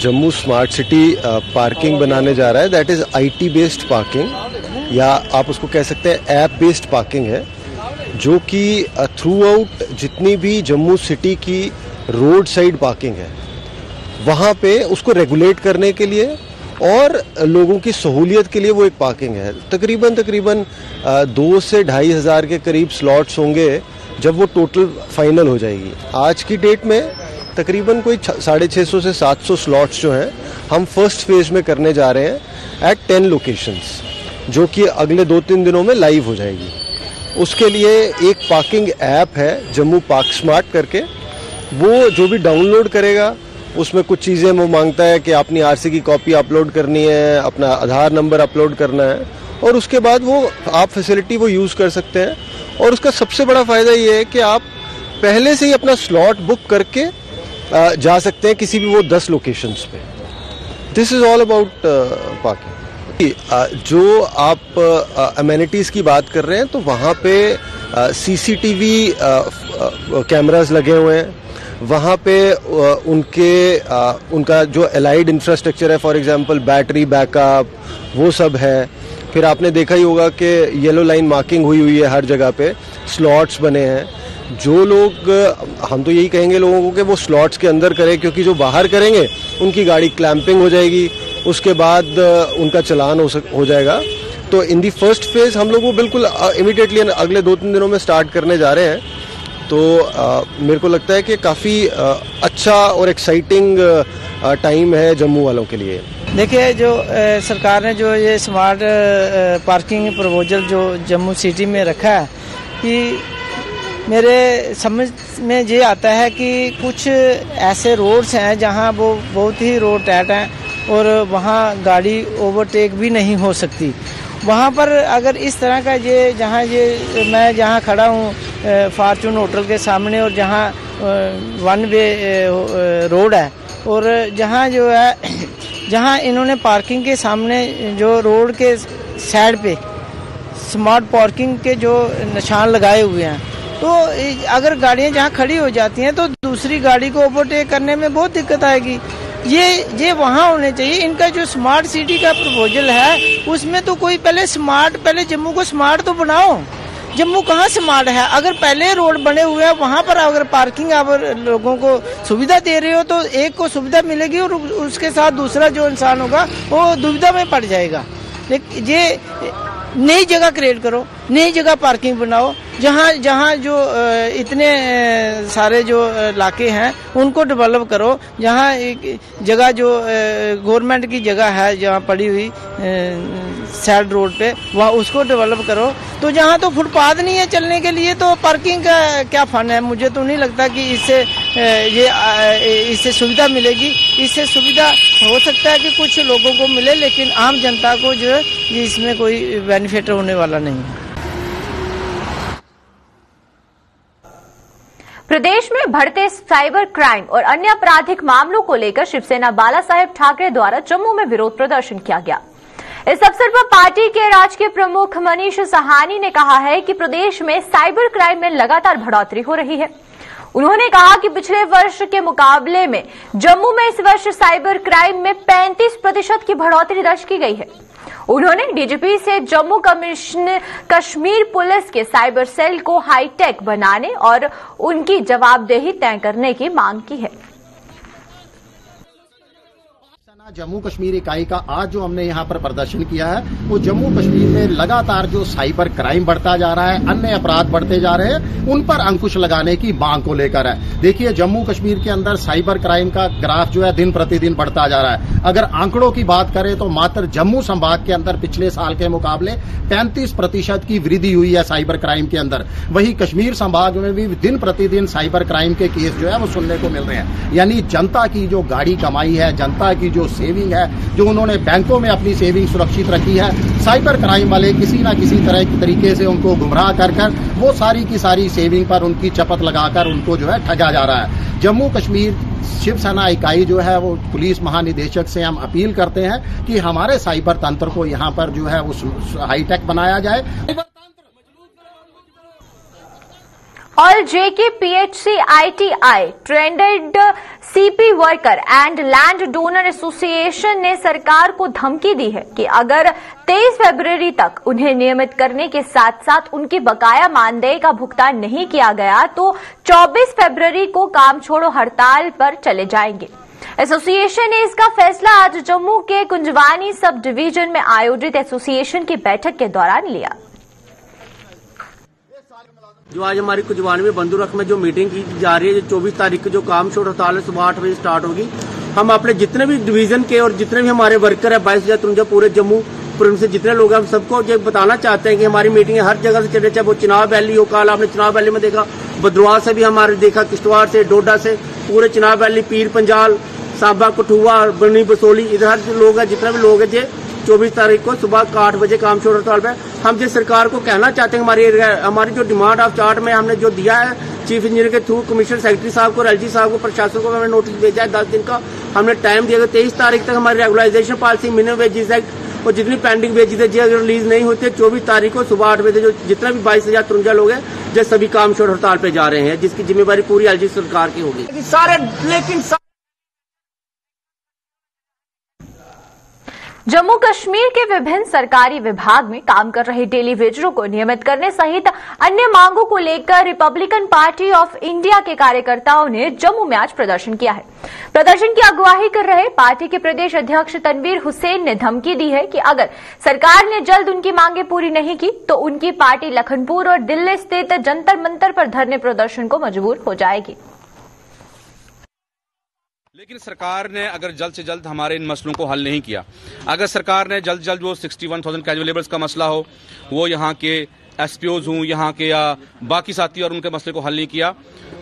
Jammu smart city parking बनाने जा रहा है। That is IT based parking या आप उसको कह सकते हैं ऐप बेस्ड पार्किंग है, जो कि थ्रू आउट जितनी भी जम्मू सिटी की रोड साइड पार्किंग है, वहाँ पे उसको रेगुलेट करने के लिए और लोगों की सहूलियत के लिए वो एक पार्किंग है। तकरीबन तकरीबन दो से ढाई हज़ार के करीब स्लॉट्स होंगे जब वो टोटल फाइनल हो जाएगी। आज की डेट में तकरीबन कोई साढ़े छः सौ से सात सौ स्लॉट्स जो हैं, हम फ़र्स्ट फ़ेज़ में करने जा रहे हैं एट टेन लोकेशंस जो कि अगले दो तीन दिनों में लाइव हो जाएगी। उसके लिए एक पार्किंग ऐप है, जम्मू पार्क स्मार्ट करके। वो जो भी डाउनलोड करेगा, उसमें कुछ चीज़ें वो माँगता है कि अपनी आरसी की कॉपी अपलोड करनी है, अपना आधार नंबर अपलोड करना है, और उसके बाद वो, आप फैसिलिटी वो यूज़ कर सकते हैं। और उसका सबसे बड़ा फ़ायदा ये है कि आप पहले से ही अपना स्लॉट बुक करके जा सकते हैं किसी भी वो दस लोकेशंस पे। This is all about parking जो आप अमेनिटीज़ की बात कर रहे हैं तो वहाँ पे सीसीटीवी कैमरास लगे हुए हैं। वहाँ पे उनके उनका जो एलाइड इंफ्रास्ट्रक्चर है फॉर एग्जांपल बैटरी बैकअप वो सब है। फिर आपने देखा ही होगा कि येलो लाइन मार्किंग हुई हुई है हर जगह पे। स्लॉट्स बने हैं। जो लोग हम तो यही कहेंगे लोगों को कि वो स्लॉट्स के अंदर करें क्योंकि जो बाहर करेंगे उनकी गाड़ी क्लैंपिंग हो जाएगी उसके बाद उनका चलान हो, सक, हो जाएगा। तो इन दी फ़र्स्ट फ़ेज़ हम लोग वो बिल्कुल इमिडिएटली अगले दो तीन दिनों में स्टार्ट करने जा रहे हैं। तो अ, मेरे को लगता है कि काफ़ी अच्छा और एक्साइटिंग टाइम है जम्मू वालों के लिए। देखिए जो अ, सरकार ने जो ये स्मार्ट पार्किंग प्रपोजल जो जम्मू सिटी में रखा है कि मेरे समझ में ये आता है कि कुछ ऐसे रोड्स हैं जहाँ वो बहुत ही रोड टाइट हैं और वहाँ गाड़ी ओवरटेक भी नहीं हो सकती। वहाँ पर अगर इस तरह का ये जहाँ ये मैं जहाँ खड़ा हूँ फार्चून होटल के सामने और जहाँ वन वे रोड है और जहाँ जो है, जहाँ इन्होंने पार्किंग के सामने जो रोड के साइड पे स्मार्ट पार्किंग के जो निशान लगाए हुए हैं तो अगर गाड़ियाँ जहाँ खड़ी हो जाती हैं तो दूसरी गाड़ी को ओवरटेक करने में बहुत दिक्कत आएगी। ये ये वहाँ होने चाहिए। इनका जो स्मार्ट सिटी का प्रपोजल है, उसमें तो कोई पहले स्मार्ट पहले जम्मू को स्मार्ट तो बनाओ। जम्मू कहाँ स्मार्ट है? अगर पहले रोड बने हुए हैं, वहाँ पर अगर पार्किंग आप लोगों को सुविधा दे रहे हो तो एक को सुविधा मिलेगी और उसके साथ दूसरा जो इंसान होगा, वो दुविधा में पड़ जाएगा। ये नई जगह क्रिएट करो, नई जगह पार्किंग बनाओ। जहाँ जहाँ जो इतने सारे जो इलाके हैं, उनको डेवलप करो। जहाँ जगह जो गवर्नमेंट की जगह है, जहाँ पड़ी हुई साइड रोड पे, वहाँ उसको डेवलप करो। तो जहाँ तो फुटपाथ नहीं है चलने के लिए तो पार्किंग का क्या फन है? मुझे तो नहीं लगता कि इससे ये इससे सुविधा मिलेगी। इससे सुविधा हो सकता है कि कुछ लोगों को मिले, लेकिन आम जनता को जो है, इसमें कोई बेनिफिट होने वाला नहीं है। प्रदेश में बढ़ते साइबर क्राइम और अन्य आपराधिक मामलों को लेकर शिवसेना बाला साहेब ठाकरे द्वारा जम्मू में विरोध प्रदर्शन किया गया। इस अवसर पर पार्टी के राजकीय प्रमुख मनीष सहानी ने कहा है कि प्रदेश में साइबर क्राइम में लगातार बढ़ोतरी हो रही है। उन्होंने कहा कि पिछले वर्ष के मुकाबले में जम्मू में इस वर्ष साइबर क्राइम में 35 प्रतिशत की बढ़ोतरी दर्ज की गई है। उन्होंने डीजीपी से जम्मू कमिश्न, कश्मीर पुलिस के साइबर सेल को हाईटेक बनाने और उनकी जवाबदेही तय करने की मांग की है। जम्मू कश्मीर इकाई का आज जो हमने यहाँ पर प्रदर्शन किया है, वो जम्मू कश्मीर में लगातार जो साइबर क्राइम बढ़ता जा रहा है, अन्य अपराध बढ़ते जा रहे हैं, उन पर अंकुश लगाने की मांग को लेकर है। देखिए जम्मू कश्मीर के अंदर साइबर क्राइम का ग्राफ जो है दिन प्रतिदिन बढ़ता जा रहा है। अगर आंकड़ों की बात करें तो मात्र जम्मू संभाग के अंदर पिछले साल के मुकाबले पैंतीस प्रतिशत की वृद्धि हुई है साइबर क्राइम के अंदर। वही कश्मीर संभाग में भी दिन प्रतिदिन साइबर क्राइम के केस जो है वो सुनने को मिल रहे हैं। यानी जनता की जो गाड़ी कमाई है, जनता की जो सेविंग है, जो उन्होंने बैंकों में अपनी सेविंग सुरक्षित रखी है। साइबर क्राइम वाले किसी ना किसी तरह की तरीके से उनको गुमराह कर कर वो सारी की सारी सेविंग पर उनकी चपत लगाकर उनको जो है ठगा जा रहा है। जम्मू कश्मीर शिवसेना इकाई जो है, वो पुलिस महानिदेशक से हम अपील करते हैं कि हमारे साइबर तंत्र को यहाँ पर जो है वो हाईटेक बनाया जाए। All JKPHC ITI trained CP worker and land donor association ने सरकार को धमकी दी है कि अगर 23 फरवरी तक उन्हें नियमित करने के साथ साथ उनकी बकाया मानदेय का भुगतान नहीं किया गया तो 24 फरवरी को काम छोड़ो हड़ताल पर चले जाएँगे। एसोसिएशन ने इसका फैसला आज जम्मू के कुंजवानी सब डिवीज़न में आयोजित एसोसिएशन की बैठक के दौरान लिया। जो आज हमारी कुजवानी में बंधु बंदूरख में जो मीटिंग की जा रही है, जो चौबीस तारीख को जो काम छोड़ हड़ताल है, सुबह आठ बजे स्टार्ट होगी। हम अपने जितने भी डिवीज़न के और जितने भी हमारे वर्कर है, बाईस हज़ार तुरंजा पूरे जम्मू से जितने लोग हैं, हम सबको ये बताना चाहते हैं कि हमारी मीटिंग हर जगह से चले, चाहे वो चुनाव वैली हो, कल आपने चुनाव वैली में देखा बदरवाल से भी हमारे देखा, किश्तवाड़ से, डोडा से, पूरे चुनाव वैली पीर पंजाल, सांबा, कठुआ बनी बसोली, इधर हर लोग हैं, जितने भी लोग हैं चौबीस तारीख को सुबह आठ बजे काम छोड़ हड़ताल पे हम जिस सरकार को कहना चाहते हैं, हमारी हमारी जो डिमांड ऑफ़ चार्ट में हमने जो दिया है चीफ इंजीनियर के थ्रू कमिश्नर सेक्रेटरी साहब को एलजी साहब को, प्रशासन को हमने नोटिस भेजा है, दस दिन का। हमने टाइम दिया तेईस तारीख तक हमारी regularisation policy minimum wages act और जितनी पेंडिंग वेजेस है अगर रिलीज़ नहीं होते। चौबीस तारीख को सुबह आठ बजे जो जितना भी बाईस हज़ार तिरंजा लोग हैं, जो सभी काम छोड़ हड़ताल पे जा रहे हैं, जिसकी जिम्मेवारी पूरी एलजी सरकार की होगी। सारे, लेकिन जम्मू कश्मीर के विभिन्न सरकारी विभाग में काम कर रहे डेली वेजरों को नियमित करने सहित अन्य मांगों को लेकर रिपब्लिकन पार्टी ऑफ़ इंडिया के कार्यकर्ताओं ने जम्मू में आज प्रदर्शन किया है। प्रदर्शन की अगुवाही कर रहे पार्टी के प्रदेश अध्यक्ष तनवीर हुसैन ने धमकी दी है कि अगर सरकार ने जल्द उनकी मांगे पूरी नहीं की तो उनकी पार्टी लखनपुर और दिल्ली स्थित जंतर मंतर पर धरने प्रदर्शन को मजबूर हो जाएगी। लेकिन सरकार ने अगर जल्द से जल्द हमारे इन मसलों को हल नहीं किया, अगर सरकार ने जल्द जल्द वो sixty one thousand casual labours का मसला हो, वो यहाँ के एस पी ओज हूँ, यहाँ के, या बाकी साथी और उनके मसले को हल नहीं किया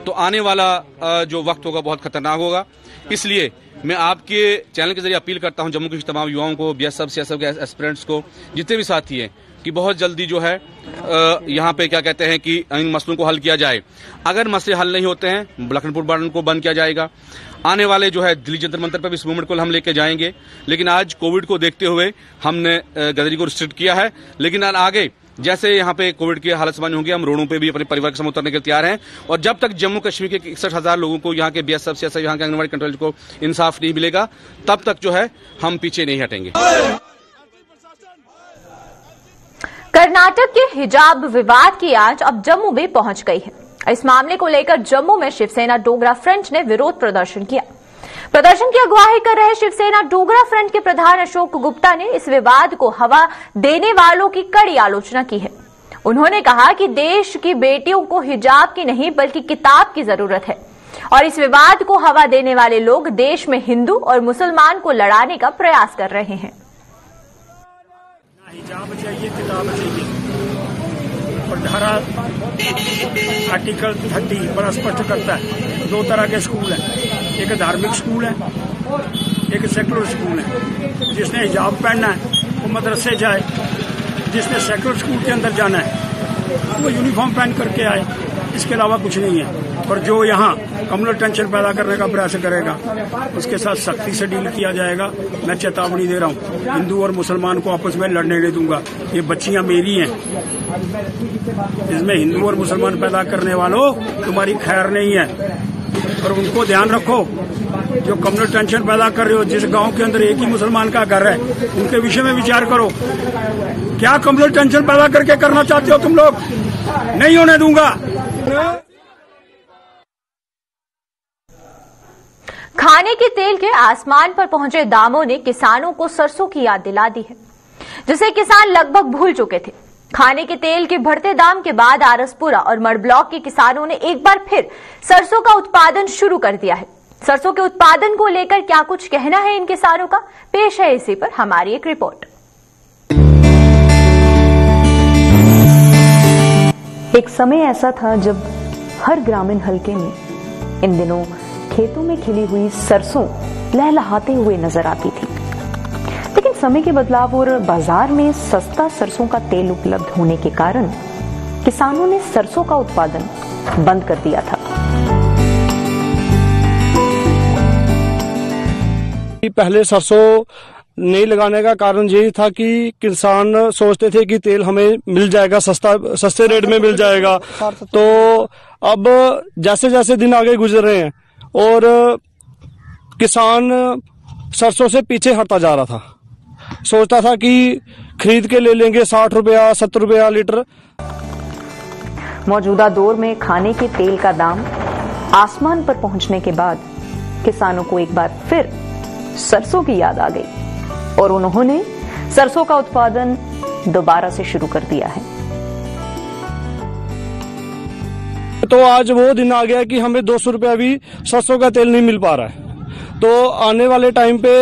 तो आने वाला जो वक्त होगा बहुत खतरनाक होगा। इसलिए मैं आपके चैनल के ज़रिए अपील करता हूँ, जम्मू कश्मीर तमाम युवाओं को B S F C S F के एस्पिरेंट्स को, जितने भी साथी हैं, कि बहुत जल्दी जो है यहाँ पे क्या कहते हैं कि इन मसलों को हल किया जाए। अगर मसले हल नहीं होते हैं लखनपुर बॉर्डर को बंद किया जाएगा। आने वाले जो है दिल्ली जंतर मंतर पर भी इस मूवमेंट को हम लेके जाएँगे। लेकिन आज कोविड को देखते हुए हमने गदरी को रिस्ट्रिक्ट किया है। लेकिन आगे, जैसे यहाँ पे कोविड की हालत समझ होंगी, हम रोडों पे भी अपने परिवार के सामने उतरने के तैयार हैं। और जब तक जम्मू कश्मीर के इकसठ हज़ार लोगों को यहाँ के बीएसएफ से यहाँ के आंगनबाड़ी कंट्रोल को इंसाफ नहीं मिलेगा, तब तक जो है हम पीछे नहीं हटेंगे। कर्नाटक के हिजाब विवाद की आज अब जम्मू में पहुँच गई है। इस मामले को लेकर जम्मू में शिवसेना डोगरा फ्रंट ने विरोध प्रदर्शन किया। प्रदर्शन की अगुवाही कर रहे शिवसेना डोगरा फ्रंट के प्रधान अशोक गुप्ता ने इस विवाद को हवा देने वालों की कड़ी आलोचना की है। उन्होंने कहा कि देश की बेटियों को हिजाब की नहीं, बल्कि किताब की ज़रूरत है। और इस विवाद को हवा देने वाले लोग देश में हिंदू और मुसलमान को लड़ाने का प्रयास कर रहे हैं। हिजाब चाहिए, किताब चाहिए। और धारा आर्टिकल थर्टी बड़ा स्पष्ट करता है। दो तरह के स्कूल हैं। एक धार्मिक स्कूल है, एक सेकुलर स्कूल है। जिसने हिजाब पहनना है, वो मदरसे जाए। जिसने सेकुलर स्कूल के अंदर जाना है, वो यूनिफॉर्म पहन करके आए। इसके अलावा कुछ नहीं है। और जो यहाँ कम्युनल टेंशन पैदा करने का प्रयास करेगा, उसके साथ सख्ती से डील किया जाएगा। मैं चेतावनी दे रहा हूँ, हिंदू और मुसलमान को आपस में लड़ने नहीं दूँगा। ये बच्चियाँ मेरी हैं। इसमें हिंदू और मुसलमान पैदा करने वालों तुम्हारी खैर नहीं है। और उनको ध्यान रखो, जो कम्युनल टेंशन पैदा कर रहे हो, जिस गाँव के अंदर एक ही मुसलमान का घर है, उनके विषय में विचार करो। क्या कम्युनल टेंशन पैदा करके करना चाहते हो तुम लोग? नहीं होने दूँगा। खाने के तेल के आसमान पर पहुँचे दामों ने किसानों को सरसों की याद दिला दी है, जिसे किसान लगभग भूल चुके थे। खाने के तेल के बढ़ते दाम के बाद आरसपुरा और मड़ ब्लॉक के किसानों ने एक बार फिर सरसों का उत्पादन शुरू कर दिया है। सरसों के उत्पादन को लेकर क्या कुछ कहना है इन किसानों का? पेश है इसी पर हमारी एक रिपोर्ट। एक समय ऐसा था जब हर ग्रामीण हलके में इन दिनों खेतों में खिली हुई सरसों लहलहाते हुए नज़र आती थी। लेकिन समय के बदलाव और बाज़ार में सस्ता सरसों का तेल उपलब्ध होने के कारण किसानों ने सरसों का उत्पादन बंद कर दिया था। पहले सरसों नहीं लगाने का कारण यही था कि किसान सोचते थे कि तेल हमें मिल जाएगा, सस्ता, सस्ते रेट में मिल जाएगा। तो अब जैसे जैसे दिन आगे गुजर रहे हैं और किसान सरसों से पीछे हटता जा रहा था। सोचता था कि खरीद के ले लेंगे साठ रुपया, सत्तर रुपया लीटर। मौजूदा दौर में खाने के तेल का दाम आसमान पर पहुँचने के बाद किसानों को एक बार फिर सरसों की याद आ गई और उन्होंने सरसों का उत्पादन दोबारा से शुरू कर दिया है। तो आज वो दिन आ गया कि हमें दो सौ रुपया भी सरसों का तेल नहीं मिल पा रहा है। तो आने वाले टाइम पे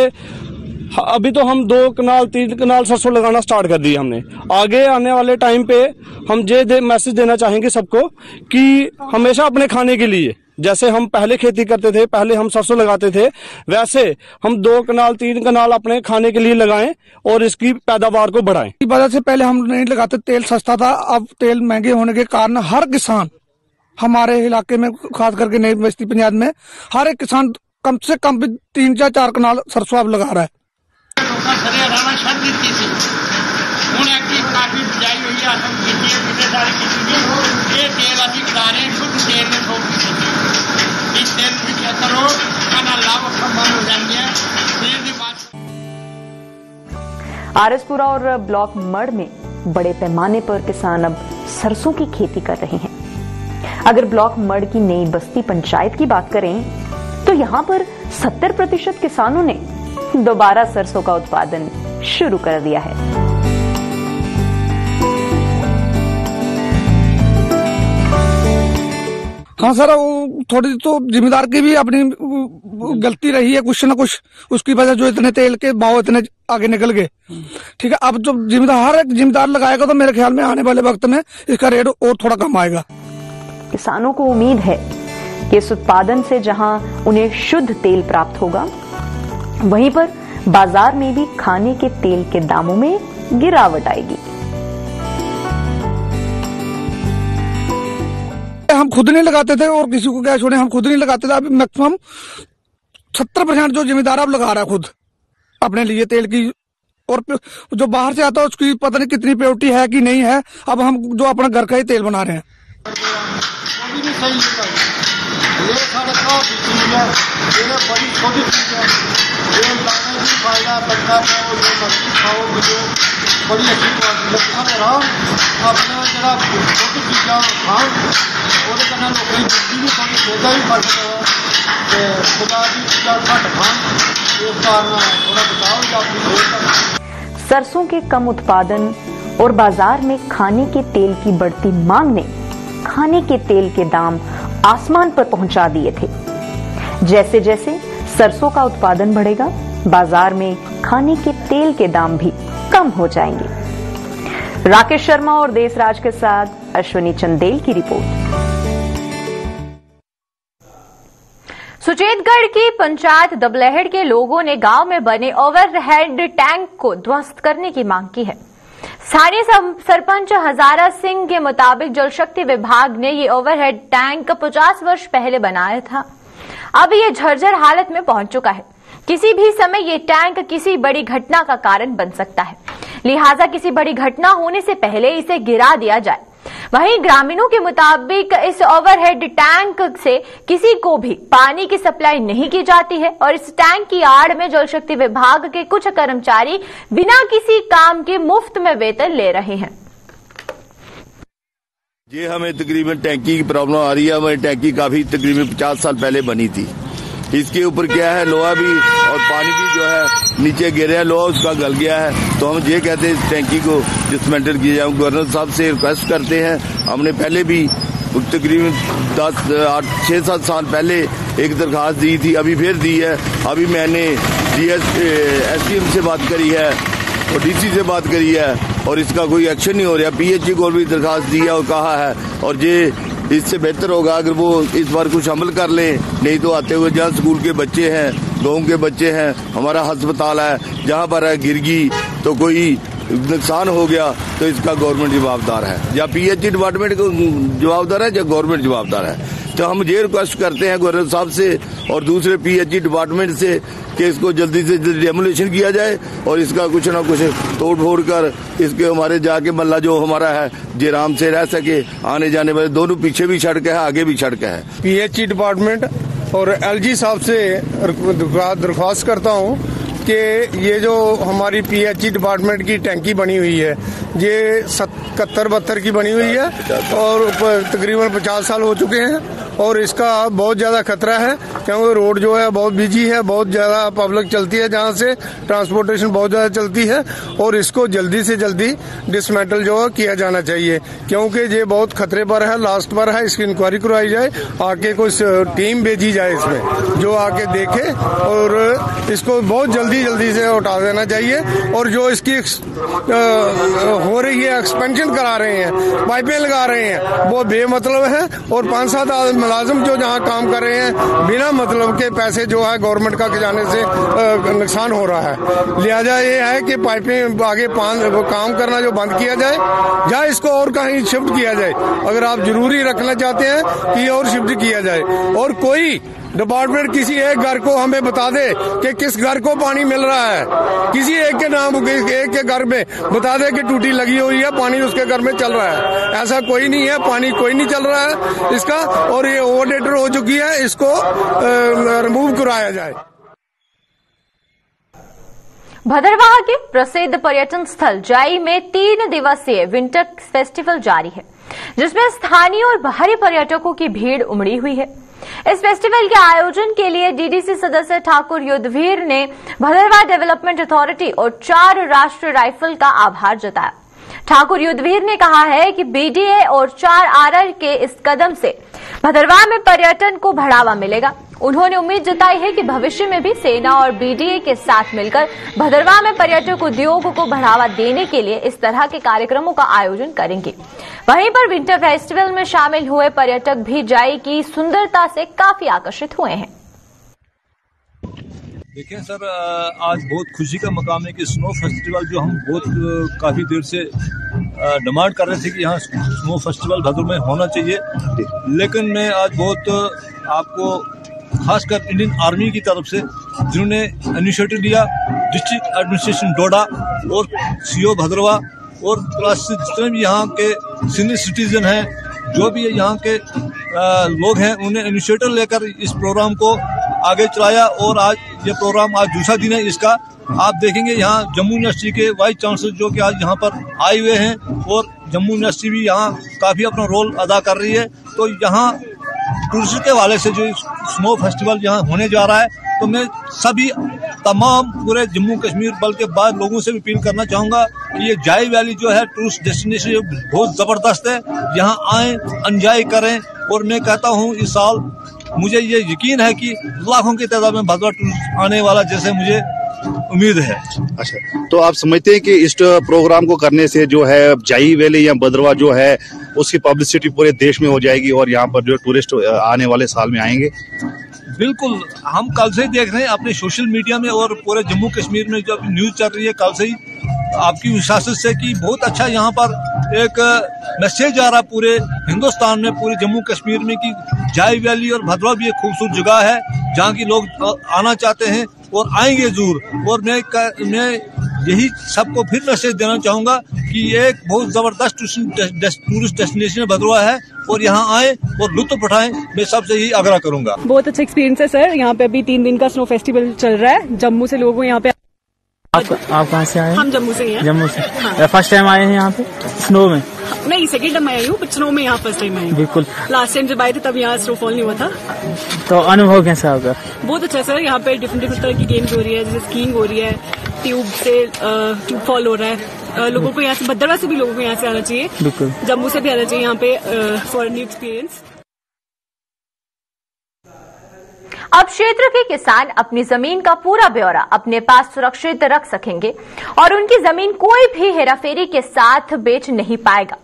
अभी तो हम दो कनाल तीन कनाल सरसों लगाना स्टार्ट कर दिया हमने। आगे आने वाले टाइम पे हम ये दे, मैसेज देना चाहेंगे सबको कि हमेशा अपने खाने के लिए जैसे हम पहले खेती करते थे पहले हम सरसों लगाते थे वैसे हम दो कनाल तीन कनाल अपने खाने के लिए लगाएँ और इसकी पैदावार को बढ़ाएँ। वजह से पहले हम नहीं लगाते तेल सस्ता था अब तेल महँगे होने के कारण हर किसान हमारे इलाके में, खास करके नई बस्ती पंजाब में, हर एक किसान कम से कम भी तीन या चार कनाल सरसों अब लगा रहा है। आरएसपुरा और ब्लॉक मड़ में बड़े पैमाने पर किसान अब सरसों की खेती कर रहे हैं। अगर ब्लॉक मड़ की नई बस्ती पंचायत की बात करें तो यहाँ पर 70 प्रतिशत किसानों ने दोबारा सरसों का उत्पादन शुरू कर दिया है। हाँ सर, वो थोड़ी तो जिम्मेदार की भी अपनी गलती रही है, कुछ ना कुछ उसकी वजह जो इतने तेल के भाव इतने आगे निकल गए। ठीक है, अब जो जिम्मेदार हर एक जिम्मेदार लगाएगा तो मेरे ख्याल में आने वाले वक्त में इसका रेट और थोड़ा कम आएगा। किसानों को उम्मीद है कि इस उत्पादन से जहाँ उन्हें शुद्ध तेल प्राप्त होगा, वहीं पर बाज़ार में भी खाने के तेल के दामों में गिरावट आएगी। हम खुद नहीं लगाते थे और किसी को क्या छोड़े, हम खुद नहीं लगाते थे। अभी मैक्सिमम सत्तर परसेंट जो जिम्मेदार अब लगा रहा है खुद, अपने लिए तेल की। और जो बाहर से आता है, उसकी पता नहीं कितनी प्योरिटी है कि नहीं है, अब हम जो अपना घर का ही तेल बना रहे हैं। भी नहीं सही निकल ये सड़कों की चीज़ है ये बड़ी छोटी चीज़ है ये लाने भी फ़ायदा बच्चा है जो मछली खाओ, मुझे बड़ी अच्छी क्वालिटी लगता में रहा अपना जरा छोटी चीज़ा खाओ और कन्नै लोकें गी भी थोड़ी फ़ायदा भी फ़र्क रहा है खुदा दी चीज़ा घट्ट खान इस कारण थोड़ा बचाव या अपनी सरसों के कम उत्पादन और बाज़ार में खाने के तेल की बढ़ती मांग ने खाने के तेल के दाम आसमान पर पहुँचा दिए थे। जैसे जैसे सरसों का उत्पादन बढ़ेगा, बाज़ार में खाने के तेल के दाम भी कम हो जाएँगे। राकेश शर्मा और देसराज के साथ अश्विनी चंदेल की रिपोर्ट। सुचेतगढ़ की पंचायत दबलहेड़ के लोगों ने गाँव में बने ओवरहेड टैंक को ध्वस्त करने की मांग की है। स्थानीय सरपंच हजारा सिंह के मुताबिक जल शक्ति विभाग ने ये ओवरहेड टैंक 50 वर्ष पहले बनाया था। अब ये झरझर हालत में पहुँच चुका है। किसी भी समय ये टैंक किसी बड़ी घटना का कारण बन सकता है। लिहाजा किसी बड़ी घटना होने से पहले इसे गिरा दिया जाए। वहीं ग्रामीणों के मुताबिक इस ओवरहेड टैंक से किसी को भी पानी की सप्लाई नहीं की जाती है और इस टैंक की आड़ में जल शक्ति विभाग के कुछ कर्मचारी बिना किसी काम के मुफ़्त में वेतन ले रहे हैं। ये हमें तकरीबन टैंकी की प्रॉब्लम आ रही है। हमारी टैंकी काफ़ी तकरीबन पचास साल पहले बनी थी। इसके ऊपर क्या है, लोहा भी और पानी भी जो है, नीचे गिरे है, लोहा उसका गल गया है। तो हम ये कहते हैं इस टैंकी को डिसमेंटल किया जाए, गवर्नर साहब से रिक्वेस्ट करते हैं। हमने पहले भी तकरीबन दस, आठ छः सात साल पहले एक दरखास्त दी थी, अभी फिर दी है। अभी मैंने D S S D M से बात करी है और डीसी से बात करी है और इसका कोई एक्शन नहीं हो रहा। पीएचई को भी दरखास्त दी है और कहा है और ये इससे बेहतर होगा अगर वो इस बार कुछ अमल कर लें। नहीं तो आते हुए जहाँ स्कूल के बच्चे हैं, गाँव के बच्चे हैं, हमारा अस्पताल है, जहाँ पर है गिरगी तो कोई नुकसान हो गया तो इसका गवर्नमेंट जवाबदार है। या पीएचई डिपार्टमेंट को जवाबदार है या गवर्नमेंट जवाबदार है? तो हम ये रिक्वेस्ट करते हैं गवर्नर साहब से और दूसरे पीएचई डिपार्टमेंट से कि इसको जल्दी से जल्दी डेमोलेशन किया जाए और इसका कुछ ना कुछ तोड़ फोड़ कर इसके हमारे जाके मल्ला जो हमारा है, जे आराम से रह सके, आने जाने वाले दोनों पीछे भी सड़क है, आगे भी सड़क है। पीएचई डिपार्टमेंट और एलजी साहब से दरख्वास्त करता हूँ कि ये जो हमारी पीएचई डिपार्टमेंट की टैंकी बनी हुई है ये सत्तर बहत्तर की बनी हुई है और तकरीबन पचास साल हो चुके हैं और इसका बहुत ज़्यादा खतरा है, क्योंकि रोड जो है बहुत बिज़ी है, बहुत ज़्यादा पब्लिक चलती है, जहाँ से ट्रांसपोर्टेशन बहुत ज़्यादा चलती है और इसको जल्दी से जल्दी डिसमेंटल जो है किया जाना चाहिए, क्योंकि ये बहुत खतरे पर है लास्ट पर है, इसकी इंक्वायरी करवाई जाए, आके कुछ टीम भेजी जाए इसमें, जो आके देखे और इसको बहुत जल्दी जल्दी से उठा देना चाहिए और जो इसकी हो रही है एक्सपेंशन करा रहे हैं पाइपें लगा रहे हैं। वो बेमतलब है और पाँच सात मुलाजिम जो जहाँ काम कर रहे हैं, बिना मतलब के पैसे जो है गवर्नमेंट का खजाने से नुकसान हो रहा है। लिहाजा ये है कि पाइपें आगे काम करना जो बंद किया जाए, या इसको और कहीं शिफ्ट किया जाए। अगर आप ज़रूरी रखना चाहते हैं कि और शिफ्ट किया जाए। और कोई डिपार्टमेंट किसी एक घर को हमें बता दे कि किस घर को पानी मिल रहा है। किसी एक के नाम, एक के घर में बता दे कि टूटी लगी हुई है, पानी उसके घर में चल रहा है। ऐसा कोई नहीं है, पानी कोई नहीं चल रहा है इसका, और ये ओवरडेटर हो चुकी है, इसको रिमूव कराया जाए। भद्रवाह के प्रसिद्ध पर्यटन स्थल जाई में तीन दिवसीय विंटर फेस्टिवल जारी है, जिसमें स्थानीय और बाहरी पर्यटकों की भीड़ उमड़ी हुई है। इस फेस्टिवल के आयोजन के लिए डीडीसी सदस्य ठाकुर युद्धवीर ने भदरवा डेवलपमेंट अथॉरिटी और चार राष्ट्रीय राइफल का आभार जताया। ठाकुर युद्धवीर ने कहा है कि बीडीए और चार आरआर के इस कदम से भदरवा में पर्यटन को बढ़ावा मिलेगा। उन्होंने उम्मीद जताई है कि भविष्य में भी सेना और बीडीए के साथ मिलकर भदरवा में पर्यटक उद्योग को बढ़ावा देने के लिए इस तरह के कार्यक्रमों का आयोजन करेंगे। वहीं पर विंटर फेस्टिवल में शामिल हुए पर्यटक भी जाई की सुंदरता से काफ़ी आकर्षित हुए हैं। देखिए सर आज बहुत खुशी का मकाम है कि स्नो फेस्टिवल जो हम बहुत काफ़ी देर से डिमांड कर रहे थे कि यहाँ स्नो फेस्टिवल भद्र में होना चाहिए। लेकिन मैं आज बहुत आपको खासकर इंडियन आर्मी की तरफ़ से, जिन्होंने इनिशिएटिव लिया डिस्ट्रिक्ट एडमिनिस्ट्रेशन डोडा और सीओ भद्रवा और प्लस जितने भी यहाँ के सीनियर सिटीजन हैं, जो भी यहाँ के लोग हैं उन्हें इनिशिएटिव लेकर इस प्रोग्राम को आगे चलाया और आज ये प्रोग्राम आज दूसरा दिन है इसका। आप देखेंगे यहाँ जम्मू यूनिवर्सिटी के वाइस चांसलर जो कि आज यहाँ पर आए हुए हैं और जम्मू यूनिवर्सिटी भी यहाँ काफ़ी अपना रोल अदा कर रही है। तो यहाँ टूरिस्ट के वाले से जो स्नो फेस्टिवल यहाँ होने जा रहा है तो मैं सभी, तमाम पूरे जम्मू कश्मीर बल के बाद लोगों से भी अपील करना चाहूँगा कि ये जाई वैली जो है टूरिस्ट डेस्टिनेशन बहुत ज़बरदस्त है। यहाँ आए एंजॉय करें, और मैं कहता हूँ इस साल मुझे ये यकीन है कि लाखों की तादाद में भद्रा टूरिस्ट आने वाला जैसे मुझे उम्मीद है। अच्छा तो आप समझते हैं कि इस प्रोग्राम को करने से जो है जाई वैली या बदरवा जो है उसकी पब्लिसिटी पूरे देश में हो जाएगी और यहाँ पर जो टूरिस्ट आने वाले साल में आएँगे। बिल्कुल, हम कल से देख रहे हैं अपने सोशल मीडिया में और पूरे जम्मू कश्मीर में जो न्यूज़ चल रही है कल से ही, आपकी विश्वास से कि बहुत अच्छा यहाँ पर एक मैसेज आ रहा पूरे हिंदुस्तान में, पूरे जम्मू कश्मीर में कि जाय वैली और भद्रवा भी एक खूबसूरत जगह है, जहाँ की लोग आना चाहते हैं और आएँगे ज़रूर। और मैं मैं यही सबको फिर मैसेज देना चाहूँगा कि ये एक बहुत ज़बरदस्त टूरिस्ट डेस्टिनेशन भद्रवा है और यहाँ आए और लुत्फ उठाए मैं सबसे यही आग्रह करूँगा। बहुत अच्छा एक्सपीरियंस है सर यहाँ पे अभी तीन दिन का स्नो फेस्टिवल चल रहा है। जम्मू से लोगों यहाँ पे आप आप कहाँ से आए हम जम्मू से हैं जम्मू से। हाँ। फ़र्स्ट टाइम आए हैं यहाँ पे? स्नो में? नहीं सेकेंड टाइम आई हूँ स्नो में यहाँ फ़र्स्ट टाइम आई बिल्कुल। लास्ट टाइम जब आए थे तब यहाँ स्नोफॉल नहीं हुआ था। तो अनुभव कैसा होगा? बहुत अच्छा सर यहाँ पे डिफरेंट डिफरेंट तरह की गेम्स हो रही है जैसे स्कीइंग हो रही है ट्यूब से ट्यूब फॉल हो रहा है। लोगों को यहाँ से भद्रवा से भी लोगों को यहाँ से आना चाहिए। बिल्कुल। जम्मू से भी आना चाहिए यहाँ पे फॉर न्यू एक्सपीरियंस अब क्षेत्र के किसान अपनी ज़मीन का पूरा ब्यौरा अपने पास सुरक्षित रख सकेंगे और उनकी ज़मीन कोई भी हेराफेरी के साथ बेच नहीं पाएगा।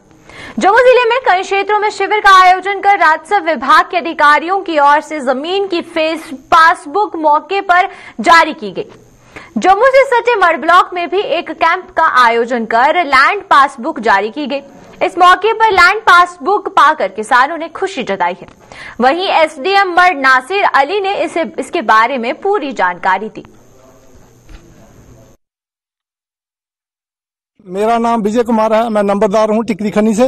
जम्मू ज़िले में कई क्षेत्रों में शिविर का आयोजन कर राजस्व विभाग के अधिकारियों की ओर से ज़मीन की फेस पासबुक मौके पर जारी की गई। जम्मू से सटे मड ब्लॉक में भी एक कैंप का आयोजन कर लैंड पासबुक जारी की गई। इस मौके पर लैंड पासबुक पाकर किसानों ने खुशी जताई है। वहीं एसडीएम मर्ड नासिर अली ने इसे, इसके बारे में पूरी जानकारी दी। मेरा नाम विजय कुमार है, मैं नंबरदार हूँ टिकरी खनी से।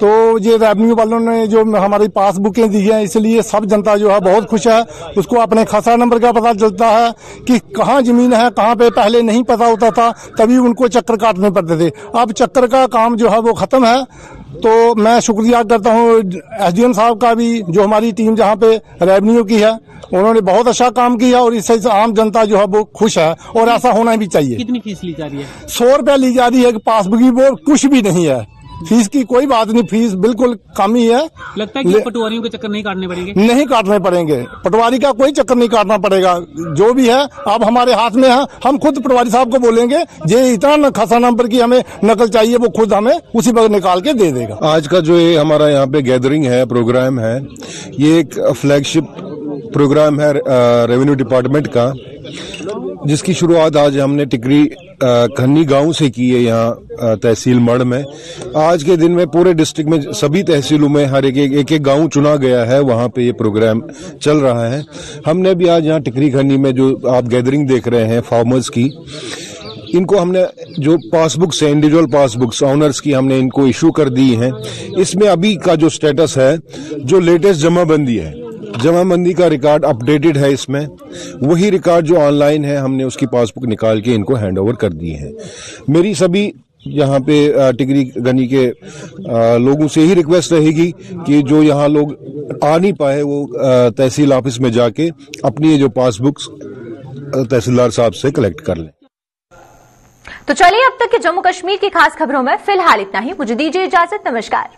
तो ये रेवेन्यू वालों ने जो हमारी पासबुकें दी हैं, इसलिए सब जनता जो है बहुत खुश है। उसको अपने खासा नंबर का पता चलता है कि कहाँ ज़मीन है, कहाँ पे पहले नहीं पता होता था, तभी उनको चक्कर काटने पड़ते थे। अब चक्कर का काम जो है वो खत्म है। तो मैं शुक्रिया करता हूँ एसडीएम साहब का भी जो हमारी टीम जहाँ पे रेवन्यू की है उन्होंने बहुत अच्छा काम किया और इससे आम जनता जो है वो खुश है और ऐसा होना भी चाहिए। कितनी फ़ीस ली जा रही है? सौ रुपया ली जा रही है पासबुक की वो कुछ भी नहीं है। फ़ीस की कोई बात नहीं फ़ीस बिल्कुल कम ही है। लगता है कि पटवारियों के चक्कर नहीं काटने पड़ेंगे? नहीं काटने पड़ेंगे। पटवारी का कोई चक्कर नहीं काटना पड़ेगा। जो भी है अब हमारे हाथ में है हम खुद पटवारी साहब को बोलेंगे जे इतना खासा नंबर की हमें नकल चाहिए वो खुद हमें उसी वक्त निकाल के दे देगा। आज का जो ये हमारा यहाँ पे गैदरिंग है प्रोग्राम है ये एक फ्लैगशिप प्रोग्राम है रेवेन्यू डिपार्टमेंट का। जिसकी शुरुआत आज हमने टिकरी खन्नी गाँव से की है यहाँ तहसील मड़ में। आज के दिन में पूरे डिस्ट्रिक्ट में सभी तहसीलों में हर एक एक एक गाँव चुना गया है, वहाँ पे ये प्रोग्राम चल रहा है। हमने भी आज यहाँ टिकरी खन्नी में जो आप गैदरिंग देख रहे हैं, फार्मर्स की, इनको हमने जो पासबुक्स है इंडिविजुअल पासबुक्स, ऑनर्स की हमने इनको इशू कर दी हैं। इसमें अभी का जो स्टेटस है, जो लेटेस्ट जमाबंदी है जमाबंदी का रिकॉर्ड अपडेटेड है इसमें, वही रिकॉर्ड जो ऑनलाइन है, हमने उसकी पासबुक निकाल के इनको हैंड ओवर कर दी है। मेरी सभी यहाँ पे टिगरी गनी के लोगों से ही रिक्वेस्ट रहेगी कि जो यहाँ लोग आ नहीं पाए, वो तहसील ऑफ़िस में जाके अपनी ये जो पासबुक्स तहसीलदार साहब से कलेक्ट कर लें। तो चलिए अब तक के जम्मू कश्मीर की खास खबरों में फ़िलहाल इतना ही। मुझे दीजिए इजाज़त। नमस्कार।